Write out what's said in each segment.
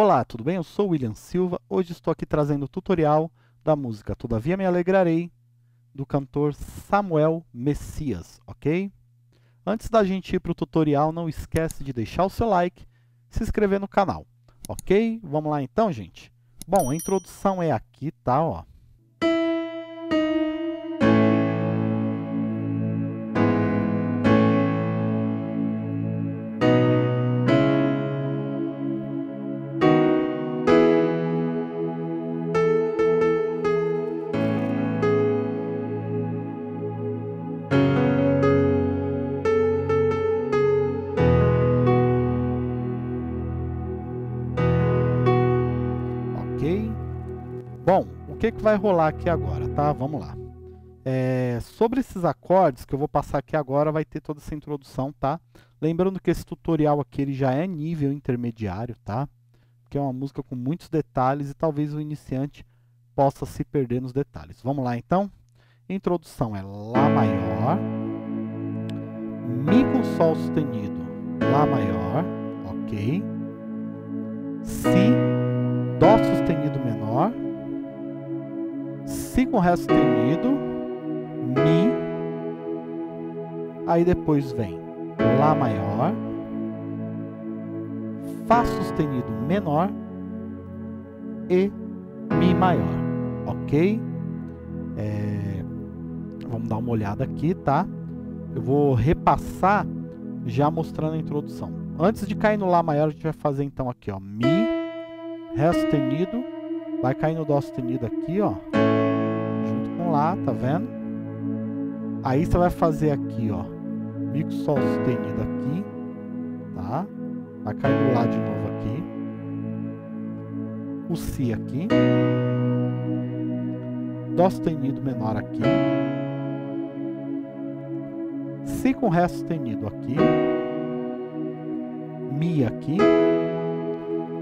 Olá, tudo bem? Eu sou William Silva. Hoje estou aqui trazendo o tutorial da música Todavia Me Alegrarei, do cantor Samuel Messias, ok? Antes da gente ir para o tutorial, não esquece de deixar o seu like, se inscrever no canal, ok? Vamos lá então, gente? Bom, a introdução é aqui, tá? Ó. que, que vai rolar aqui agora, tá? Vamos lá. É, sobre esses acordes que eu vou passar aqui agora, vai ter toda essa introdução, tá? Lembrando que esse tutorial aqui ele já é nível intermediário, tá? Que é uma música com muitos detalhes e talvez o iniciante possa se perder nos detalhes. Vamos lá então? Introdução é Lá maior, Mi com Sol sustenido, Lá maior, ok? Si Dó sustenido menor, Si com Ré sustenido, Mi, aí depois vem Lá maior, Fá sustenido menor e Mi maior, ok? É, vamos dar uma olhada aqui, tá? Eu vou repassar já mostrando a introdução. Antes de cair no Lá maior, a gente vai fazer então aqui, ó, Mi, Ré sustenido, vai cair no Dó sustenido aqui, ó, junto com Lá, tá vendo? Aí você vai fazer aqui, ó, Mi com Sol sustenido aqui, tá? Vai cair no Lá de novo aqui. O Si aqui. Dó sustenido menor aqui. Si com Ré sustenido aqui. Mi aqui.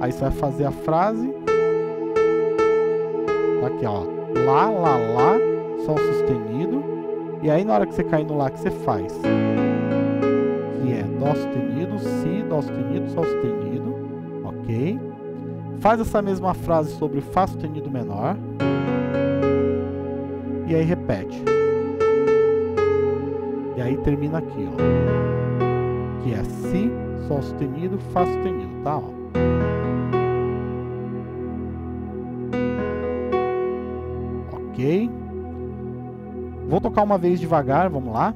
Aí você vai fazer a frase. Tá aqui, ó. Lá, lá, lá, Sol sustenido. E aí na hora que você cair no Lá, que você faz? Que é Dó sustenido, Si, Dó sustenido, Sol sustenido. Ok? Faz essa mesma frase sobre Fá sustenido menor. E aí repete. E aí termina aqui, ó. Que é Si, Sol sustenido, Fá sustenido, tá? Ó. Vou tocar uma vez devagar, vamos lá.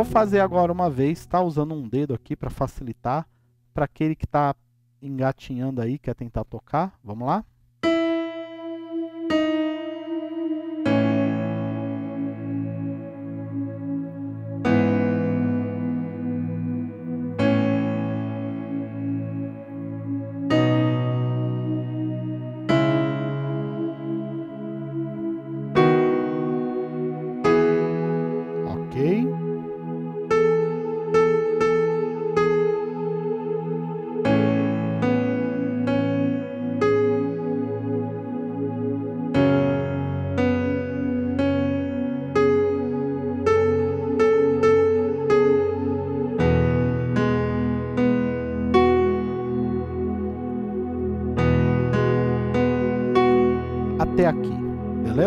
Vou fazer agora uma vez, tá? Usando um dedo aqui para facilitar. Para aquele que está engatinhando aí, quer tentar tocar. Vamos lá?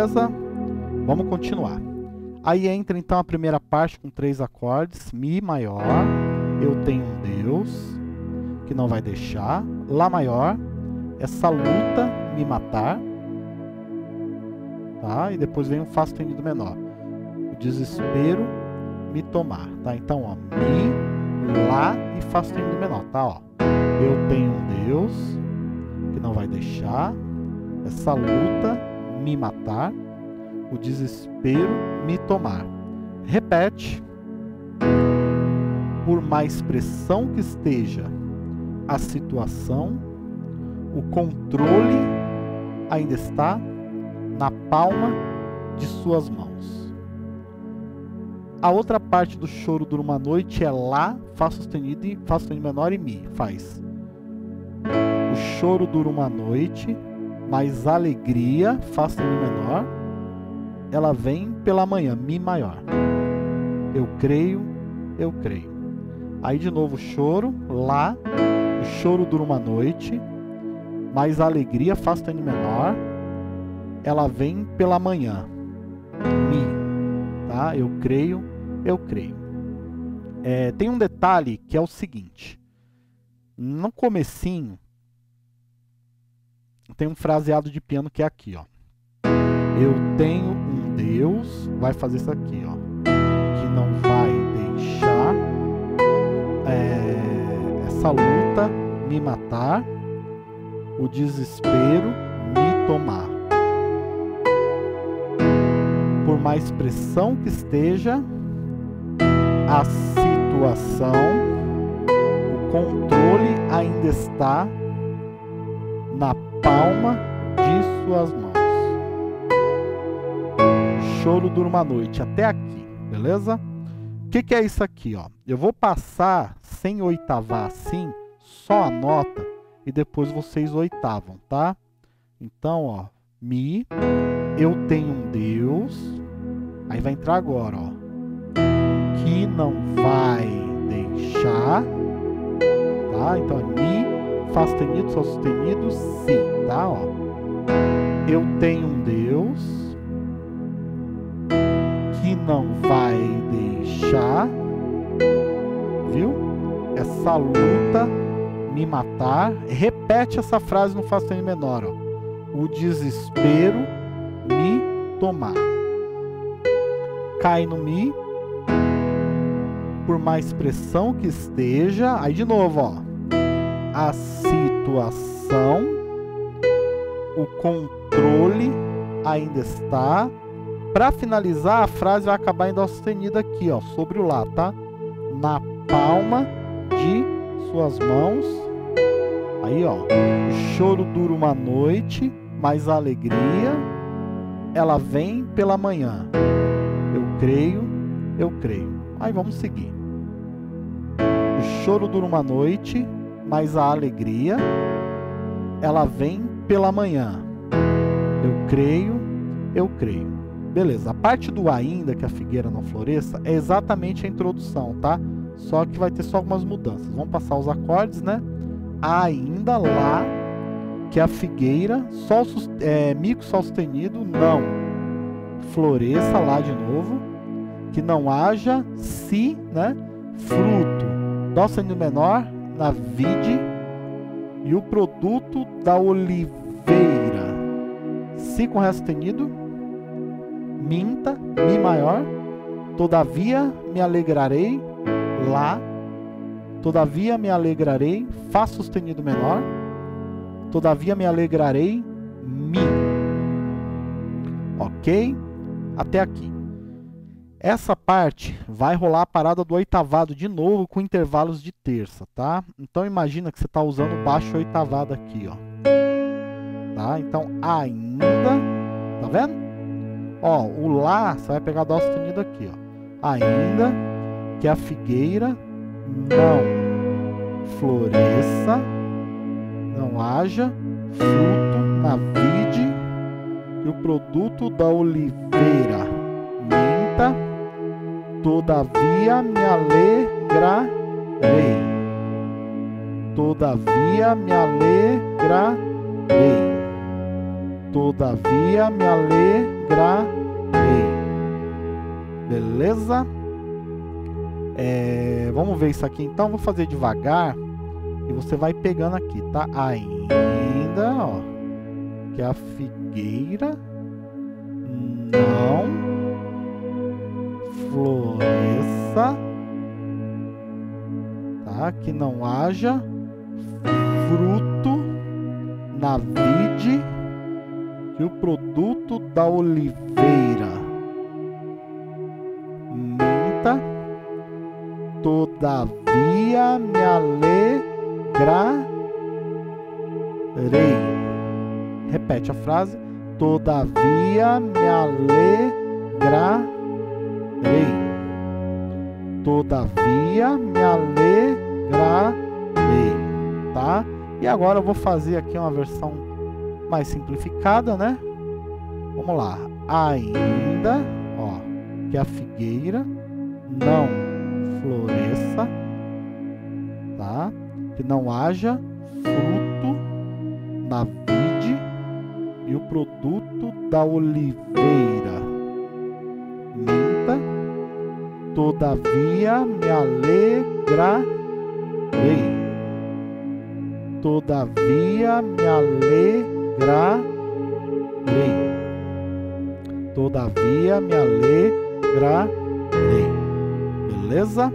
Beleza? Vamos continuar. Aí entra então a primeira parte com três acordes, Mi maior, eu tenho um Deus que não vai deixar, Lá maior, essa luta me matar, tá? E depois vem um Fá sustenido menor, o desespero me tomar, tá? Então, ó, Mi, Lá e Fá sustenido menor, tá? Ó, eu tenho um Deus vai deixar essa luta me matar, o desespero me tomar. Repete. Por mais pressão que esteja a situação, o controle ainda está na palma de suas mãos. A outra parte do choro dura uma noite é Lá, Fá sustenido e Fá sustenido menor e Mi. Faz. O choro dura uma noite, mas alegria, Fá sustenido menor, ela vem pela manhã, Mi maior. Eu creio, eu creio. Aí de novo choro, Lá, o choro dura uma noite, mas a alegria, Fá sustenido menor, ela vem pela manhã. Mi, tá? Eu creio, eu creio. É, tem um detalhe que é o seguinte. No comecinho, tem um fraseado de piano que é aqui, ó. Eu tenho um Deus, vai fazer isso aqui, ó. Que não vai deixar é, essa luta me matar, o desespero me tomar. Por mais pressão que esteja a situação, o controle ainda está na palma de suas mãos. Choro dura uma noite até aqui, beleza? O que, que é isso aqui, ó? Eu vou passar sem oitavar assim, só a nota e depois vocês oitavam, tá? Então, ó, mi, eu tenho um Deus. Aí vai entrar agora, ó. Que não vai deixar, tá? Então é mi, fá sustenido, sol sustenido, si, tá? Ó. Eu tenho um Deus que não vai deixar, viu? Essa luta me matar. Repete essa frase no Fá sustenido menor, ó o desespero me tomar. Cai no Mi, por mais pressão que esteja, aí de novo, ó, a situação, o controle ainda está. Para finalizar, a frase vai acabar em dó sustenido aqui, ó, sobre o Lá, tá? Na palma de suas mãos. Aí, ó, o choro dura uma noite, mas a alegria, ela vem pela manhã. Eu creio, eu creio. Aí vamos seguir. O choro dura uma noite, mas a alegria, ela vem pela manhã. Eu creio, eu creio. Beleza, a parte do ainda que a figueira não floresça é exatamente a introdução, tá? Só que vai ter só algumas mudanças. Vamos passar os acordes, né? Ainda lá que a figueira, sol, é, sol sustenido, não floresça lá de novo, que não haja si, né, fruto, dó sustenido menor na vide e o produto da oliveira, si com ré sustenido, minta, mi maior, todavia me alegrarei lá, todavia me alegrarei, fá sustenido menor, Todavia me alegrarei, mi. Ok? Até aqui. Essa parte vai rolar a parada do oitavado de novo com intervalos de terça, tá? Então imagina que você está usando baixo oitavado aqui, ó. Tá? Então ainda, tá vendo? Ó, o lá, você vai pegar dó sustenido aqui, ó. Ainda que a figueira não floresça não haja fruto na vide e o produto da oliveira minta, todavia me alegrarei. Todavia me alegrarei. Todavia me alegrarei. Beleza? É, vamos ver isso aqui então. Vou fazer devagar e você vai pegando aqui, tá? Ainda, ó. Que a figueira não floresça, tá? Que não haja fruto na vide que o produto da oliveira minta, todavia me alegrarei. Repete a frase. Todavia me alegrarei. Todavia me alegrarei, tá? E agora eu vou fazer aqui uma versão mais simplificada, né? Vamos lá. Ainda, ó, que a figueira não floresça, tá? Que não haja fruto na vide e o produto da oliveira minta, todavia me alegrarei todavia me alegrarei. Todavia me alegrarei. Beleza?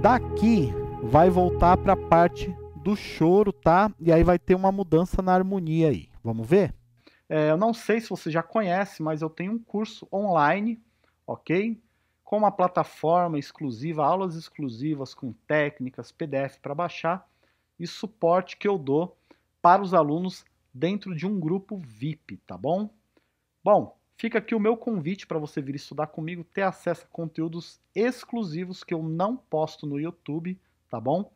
Daqui vai voltar para a parte do choro, tá? E aí vai ter uma mudança na harmonia aí. Vamos ver? É, eu não sei se você já conhece, mas eu tenho um curso online, ok? Com uma plataforma exclusiva, aulas exclusivas com técnicas, PDF para baixar e suporte que eu dou para os alunos dentro de um grupo VIP, tá bom? Bom, fica aqui o meu convite para você vir estudar comigo, ter acesso a conteúdos exclusivos que eu não posto no YouTube, tá bom?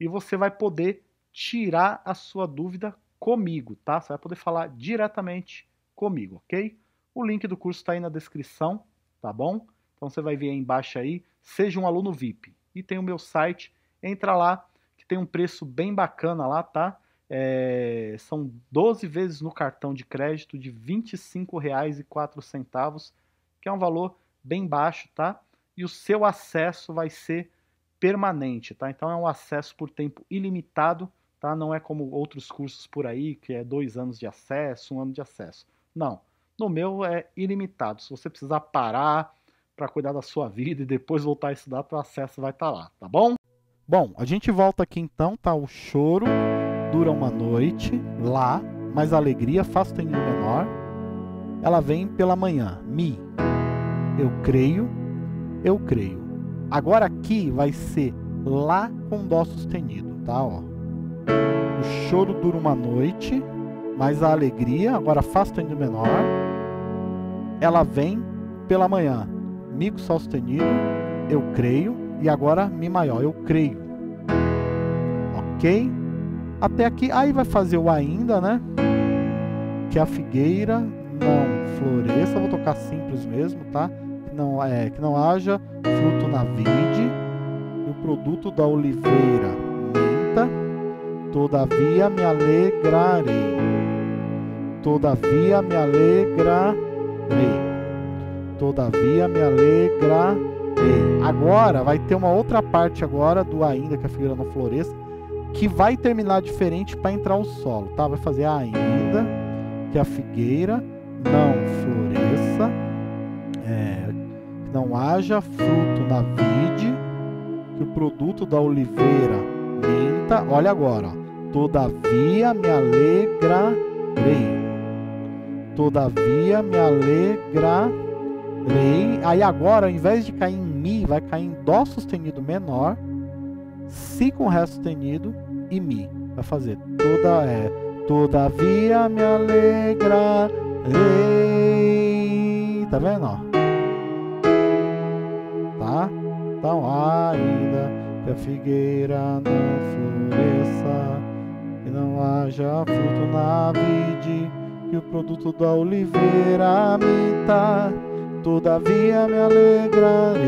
E você vai poder tirar a sua dúvida comigo, tá? Você vai poder falar diretamente comigo, ok? O link do curso está aí na descrição, tá bom? Então você vai ver aí embaixo aí, seja um aluno VIP. E tem o meu site, entra lá, tem um preço bem bacana lá, tá? É, são 12 vezes no cartão de crédito de R$ 25,04, que é um valor bem baixo, tá? E o seu acesso vai ser permanente, tá? Então é um acesso por tempo ilimitado, tá? Não é como outros cursos por aí, que é dois anos de acesso, um ano de acesso. Não. No meu é ilimitado. Se você precisar parar para cuidar da sua vida e depois voltar a estudar, o acesso vai estar tá lá, tá bom? Bom, a gente volta aqui então, tá? O choro dura uma noite, lá, mas a alegria, Fá sustenido menor, ela vem pela manhã. Mi, eu creio, eu creio. Agora aqui vai ser Lá com Dó sustenido, tá? Ó. O choro dura uma noite, mas a alegria, agora Fá sustenido menor, ela vem pela manhã. Mi com Sol sustenido, eu creio, e agora Mi maior, eu creio. Ok? Até aqui, aí vai fazer o ainda, né? Que a figueira não floresça, vou tocar simples mesmo, tá? Que não, é, que não haja fruto na vide, e o produto da oliveira minta, todavia me alegrarei. Todavia me alegrarei. Todavia me alegrarei Agora vai ter uma outra parte agora do ainda que a figueira não floresça, que vai terminar diferente para entrar o solo, tá? Vai fazer ainda que a figueira não floresça, é, não haja fruto na vide, que o produto da oliveira minta. Olha agora, ó. todavia me alegrarei. Todavia me alegrarei Aí agora, ao invés de cair em Mi, vai cair em Dó sustenido menor, Si com Ré sustenido e Mi. Vai fazer toda é. Todavia me alegrarei. Tá vendo? Ó? Tá? Então ainda que a figueira não floresça e não haja fruto na vide, que o produto da oliveira minta Todavia me alegrarei,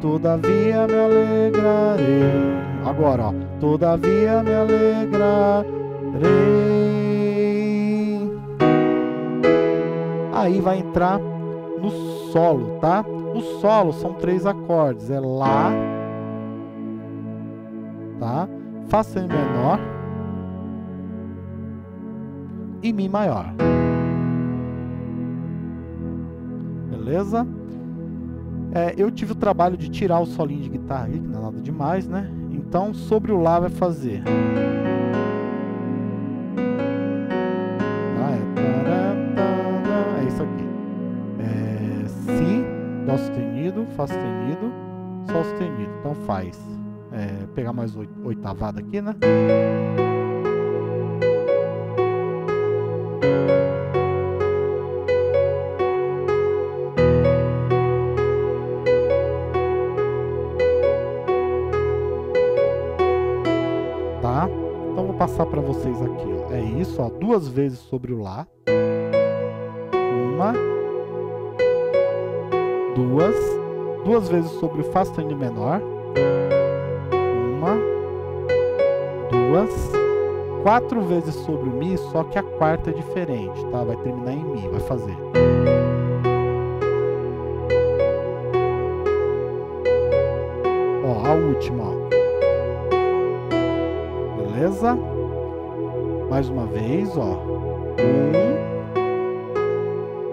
todavia me alegrarei. Agora, ó. Todavia me alegrarei. Aí vai entrar no solo, tá? O solo são três acordes, é Lá, tá? Fá menor e Mi maior. beleza? É, eu tive o trabalho de tirar o solinho de guitarra aqui, que não é nada demais, né? Então, sobre o Lá vai fazer. É isso aqui. É, si, Dó sustenido, Fá sustenido, Sol sustenido. Então faz. É, pegar mais oitavada aqui, né? Passar para vocês aqui, ó. É isso, ó, duas vezes sobre o Lá. Uma, duas, duas vezes sobre o Fá sustenido menor. Uma, duas, quatro vezes sobre o Mi, só que a quarta é diferente, tá? Vai terminar em Mi, vai fazer. Ó, a última, ó. Mais uma vez, ó. Um,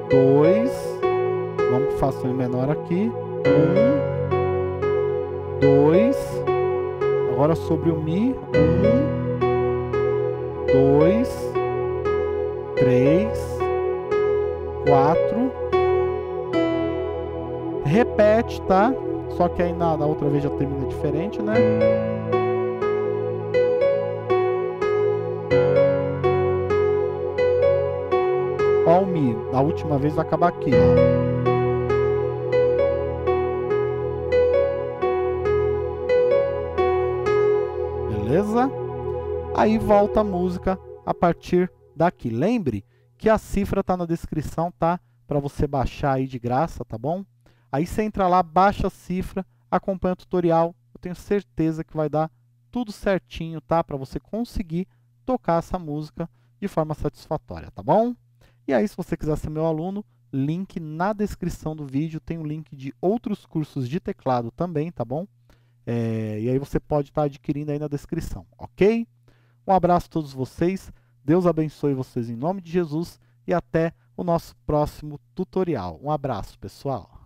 dois, vamos para Fá menor aqui. Um, dois, agora sobre o Mi. Um, dois, três, quatro. Repete, tá? Só que aí na, na outra vez já termina diferente, né? Última vez vai acabar aqui. Beleza? Aí volta a música a partir daqui. Lembre que a cifra está na descrição, tá? Para você baixar aí de graça, tá bom? Aí você entra lá, baixa a cifra, acompanha o tutorial. Eu tenho certeza que vai dar tudo certinho, tá? Para você conseguir tocar essa música de forma satisfatória, tá bom? E aí, se você quiser ser meu aluno, link na descrição do vídeo, tem um link de outros cursos de teclado também, tá bom? É, e aí você pode estar tá adquirindo aí na descrição, ok? Um abraço a todos vocês, Deus abençoe vocês em nome de Jesus e até o nosso próximo tutorial. Um abraço, pessoal!